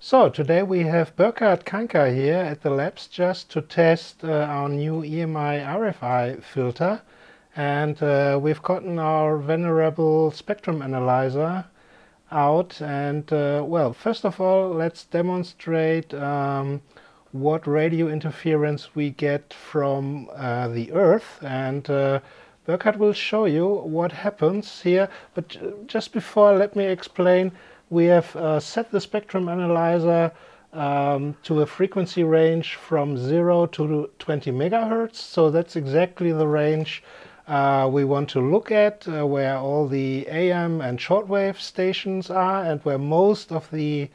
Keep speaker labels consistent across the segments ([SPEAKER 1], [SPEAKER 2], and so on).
[SPEAKER 1] So today we have Burkhard Kainka here at the labs just to test uh, our new EMI RFI filter. And uh, we've gotten our venerable spectrum analyzer out. And uh, well first of all let's demonstrate um, what radio interference we get from uh, the earth. And uh, Burkhard will show you what happens here. But just before let me explain we have uh, set the spectrum analyzer um, to a frequency range from 0 to 20 megahertz. So that's exactly the range uh, we want to look at, uh, where all the AM and shortwave stations are and where most of the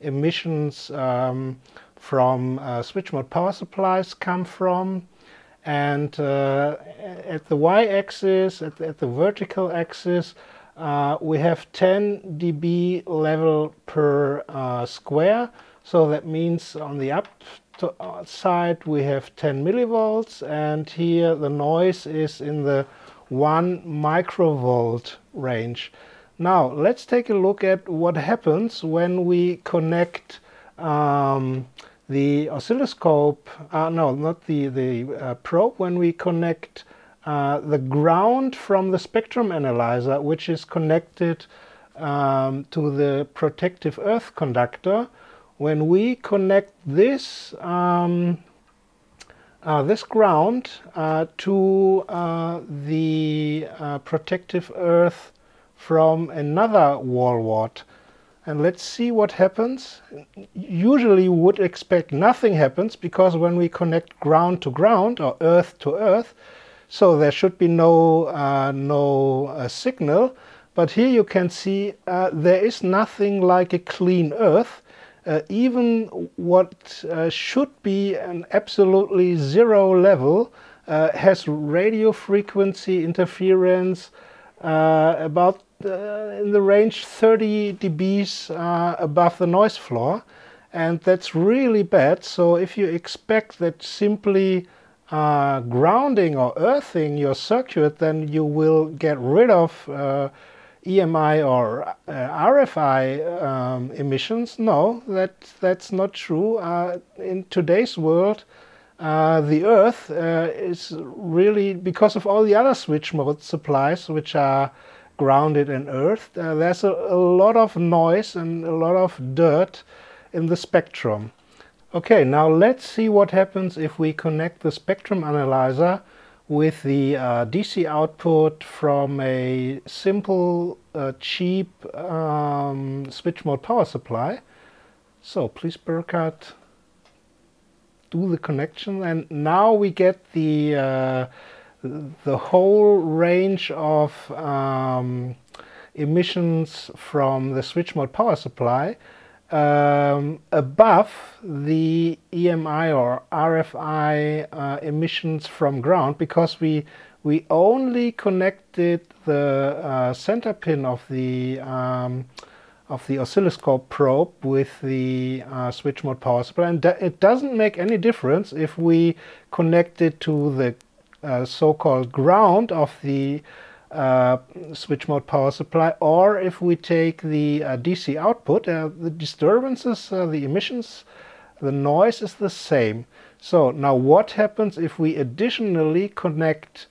[SPEAKER 1] emissions um, from uh, switch mode power supplies come from. And uh, at the y-axis, at, at the vertical axis, uh, we have 10 dB level per uh, square. So that means on the up uh, side we have 10 millivolts and here the noise is in the 1 microvolt range. Now let's take a look at what happens when we connect um, the oscilloscope, uh, no, not the, the uh, probe, when we connect uh, the ground from the spectrum analyzer, which is connected um, to the protective earth conductor, when we connect this um, uh, this ground uh, to uh, the uh, protective earth from another wall wart. And let's see what happens. Usually would expect nothing happens because when we connect ground to ground or earth to earth, so there should be no, uh, no uh, signal. But here you can see uh, there is nothing like a clean earth. Uh, even what uh, should be an absolutely zero level has radio frequency interference about in the range 30 dBs above the noise floor. And that's really bad. So if you expect that simply uh, grounding or earthing your circuit, then you will get rid of uh, EMI or uh, RFI um, emissions. No, that, that's not true. Uh, in today's world, uh, the Earth uh, is really, because of all the other switch mode supplies which are grounded in Earth, there's a, a lot of noise and a lot of dirt in the spectrum. Okay, now let's see what happens if we connect the spectrum analyzer with the uh, DC output from a simple, uh, cheap um, switch mode power supply. So please Burkhard, do the connection and now we get the uh, the whole range of um, emissions from the switch mode power supply um, above the EMI or RFI uh, emissions from ground because we we only connected the uh, center pin of the um, of the oscilloscope probe with the uh, switch mode power supply. And it doesn't make any difference if we connect it to the uh, so-called ground of the uh, switch mode power supply or if we take the uh, DC output, uh, the disturbances, uh, the emissions, the noise is the same. So now what happens if we additionally connect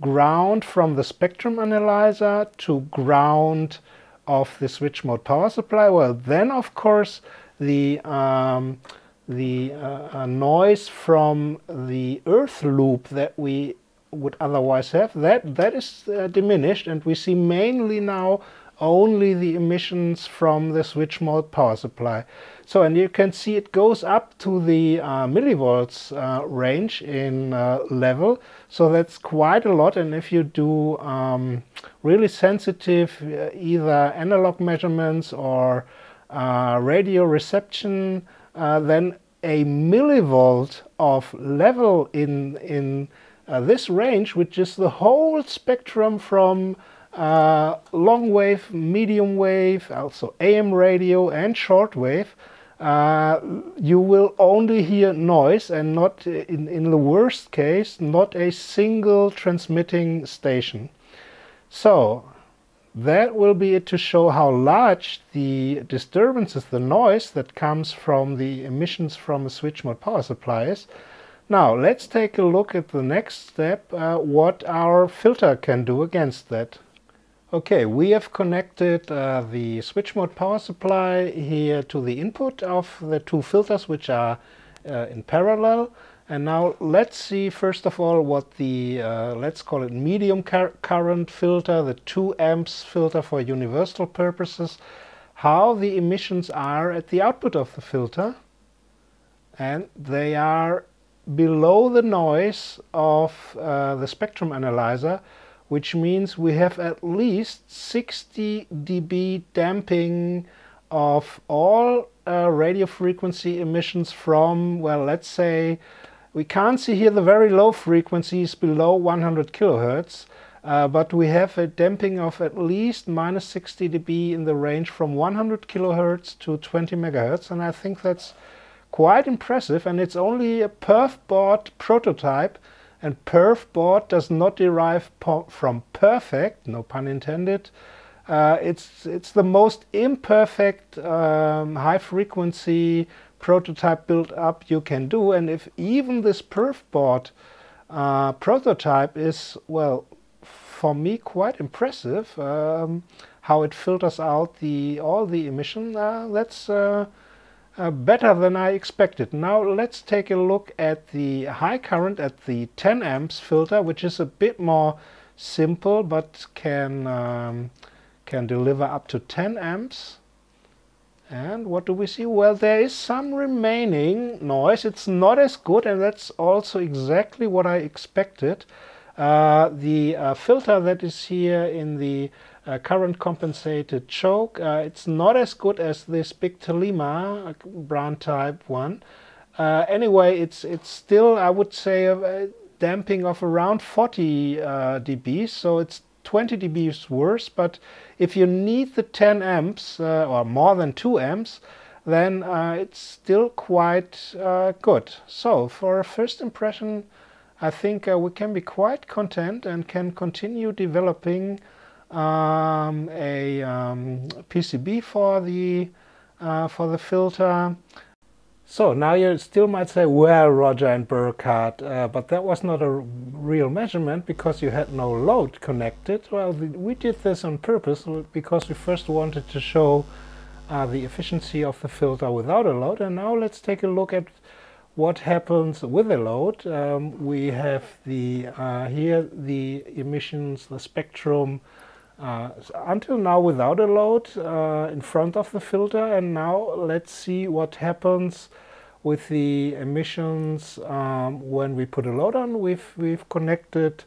[SPEAKER 1] ground from the spectrum analyzer to ground of the switch mode power supply? Well, then of course the um, the uh, noise from the earth loop that we would otherwise have, that, that is uh, diminished and we see mainly now only the emissions from the switch mode power supply. So, and you can see it goes up to the uh, millivolts uh, range in uh, level. So that's quite a lot. And if you do um, really sensitive uh, either analog measurements or uh, radio reception, uh, then a millivolt of level in, in uh, this range, which is the whole spectrum from uh, long wave, medium wave, also AM radio and shortwave, uh, you will only hear noise and not, in, in the worst case, not a single transmitting station. So that will be it to show how large the disturbances, the noise that comes from the emissions from a switch mode power supply is. Now let's take a look at the next step, uh, what our filter can do against that. Okay, we have connected uh, the switch mode power supply here to the input of the two filters which are uh, in parallel and now let's see first of all what the, uh, let's call it medium current filter, the 2 amps filter for universal purposes, how the emissions are at the output of the filter. And they are below the noise of uh, the spectrum analyzer, which means we have at least 60 dB damping of all uh, radio frequency emissions from, well, let's say we can't see here the very low frequencies below 100 kilohertz, uh, but we have a damping of at least minus 60 dB in the range from 100 kilohertz to 20 megahertz, and I think that's quite impressive, and it's only a perf board prototype, and perf board does not derive from perfect, no pun intended, uh, it's it's the most imperfect um, high frequency prototype build up you can do and if even this perf board uh, prototype is well for me quite impressive um, how it filters out the all the emission uh, that's uh, uh, better than I expected. Now let's take a look at the high current at the 10 amps filter which is a bit more simple but can um, can deliver up to 10 amps and what do we see? Well, there is some remaining noise. It's not as good, and that's also exactly what I expected. Uh, the uh, filter that is here in the uh, current compensated choke, uh, it's not as good as this big Telema uh, brand type one. Uh, anyway, it's it's still, I would say, a, damping of around 40 dB, so it's 20 dBs worse, but if you need the 10 amps uh, or more than 2 amps, then uh, it's still quite uh, good. So for a first impression, I think uh, we can be quite content and can continue developing um, a um, PCB for the uh, for the filter so now you still might say, well, Roger and Burkhard, uh, but that was not a real measurement because you had no load connected. Well, the, we did this on purpose because we first wanted to show uh, the efficiency of the filter without a load. And now let's take a look at what happens with a load. Um, we have the uh, here the emissions, the spectrum, uh, until now without a load uh, in front of the filter and now let's see what happens with the emissions um, when we put a load on. We've, we've connected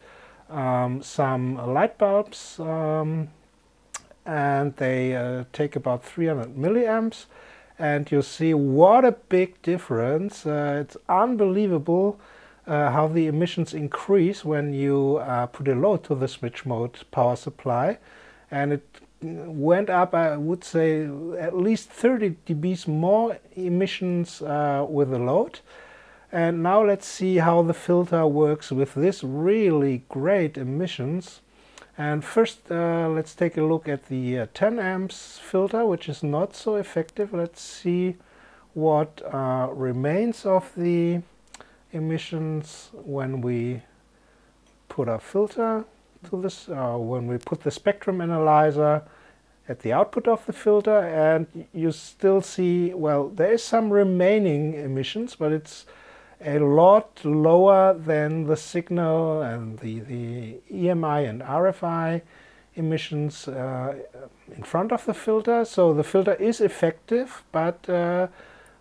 [SPEAKER 1] um, some light bulbs um, and they uh, take about 300 milliamps and you see what a big difference. Uh, it's unbelievable uh, how the emissions increase when you uh, put a load to the switch mode power supply. And it went up I would say at least 30 dBs more emissions uh, with the load. And now let's see how the filter works with this really great emissions. And first uh, let's take a look at the uh, 10 amps filter which is not so effective. Let's see what uh, remains of the emissions when we put a filter to this, uh, when we put the spectrum analyzer at the output of the filter and you still see, well, there is some remaining emissions, but it's a lot lower than the signal and the, the EMI and RFI emissions uh, in front of the filter. So the filter is effective, but uh,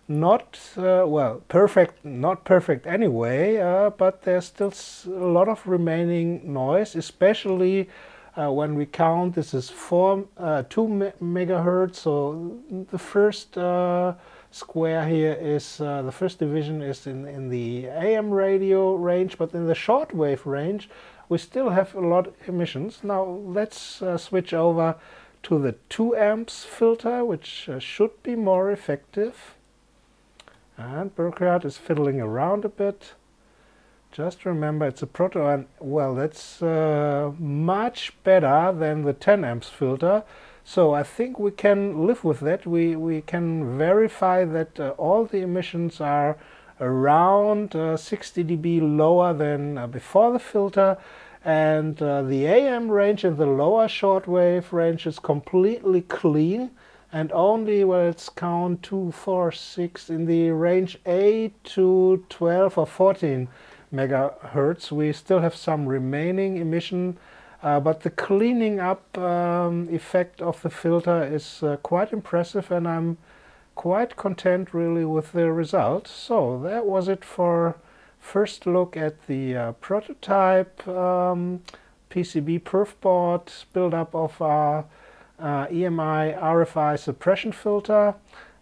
[SPEAKER 1] not uh, well perfect not perfect anyway uh, but there's still a lot of remaining noise especially uh, when we count this is 4 uh, 2 me megahertz so the first uh, square here is uh, the first division is in in the AM radio range but in the shortwave range we still have a lot of emissions. Now let's switch over to the 2 amps filter which should be more effective and Burkhard is fiddling around a bit. just remember it's a proto and well that's uh, much better than the 10 amps filter. So I think we can live with that. We we can verify that uh, all the emissions are around uh, 60 dB lower than uh, before the filter. And uh, the AM range and the lower shortwave range is completely clean and only it's count 2 4 6 in the range 8 to 12 or 14 megahertz we still have some remaining emission uh, but the cleaning up um, effect of the filter is uh, quite impressive and I'm quite content really with the result. So that was it for first look at the uh, prototype um, PCB perf board build up of our uh, EMI RFI suppression filter.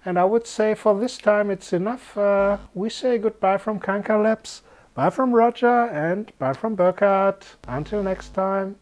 [SPEAKER 1] And I would say for this time it's enough. Uh, we say goodbye from Kainka Labs, bye from Roger, and bye from Burkhard. Until next time.